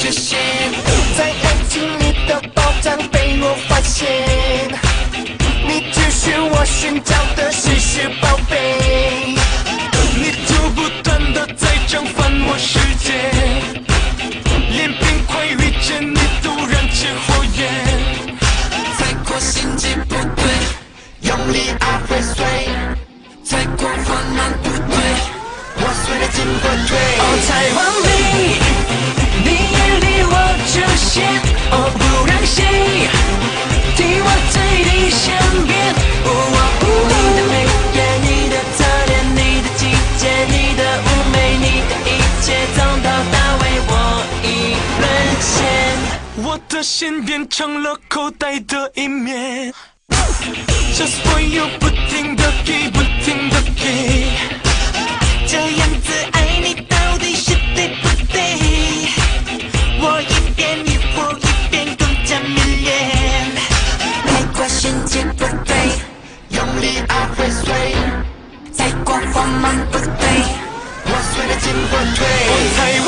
实现。在爱情里的宝藏被我发现，你只是我寻找的稀世宝贝。你就不断的在蒸翻我世界，连冰块遇见你都燃起火焰。太过心机不对，用力爱会碎，太过缓慢不对，我碎了心不退。哦，太完美，的心变成了口袋的一面，Just for you，不停的给，不停的给。这样子爱你到底是对不对？我一边疑惑一边更加迷恋，太过心机不对，用力爱会碎，太过缓慢不对，我碎了心不退。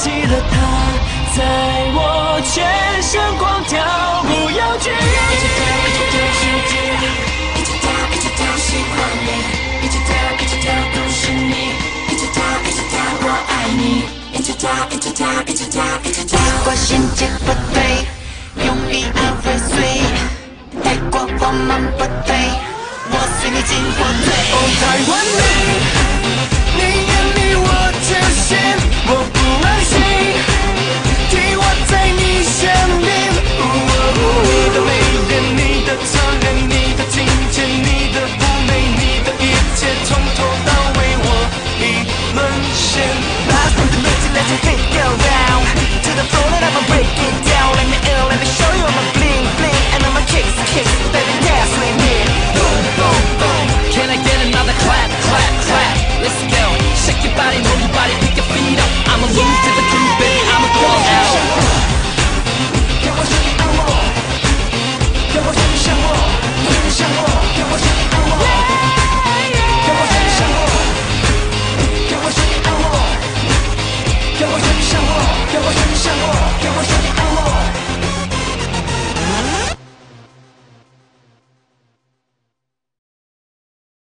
当起了他，在我全身狂跳，不要去。一直跳，一直跳，一直跳，一直跳，喜欢你，一直跳，一直跳，都是你，一直跳，一直跳，我爱你，一直跳，一直跳，一直跳，太过心机不对，用力爱会碎，太过缓慢不对，我碎你心不退。太完美，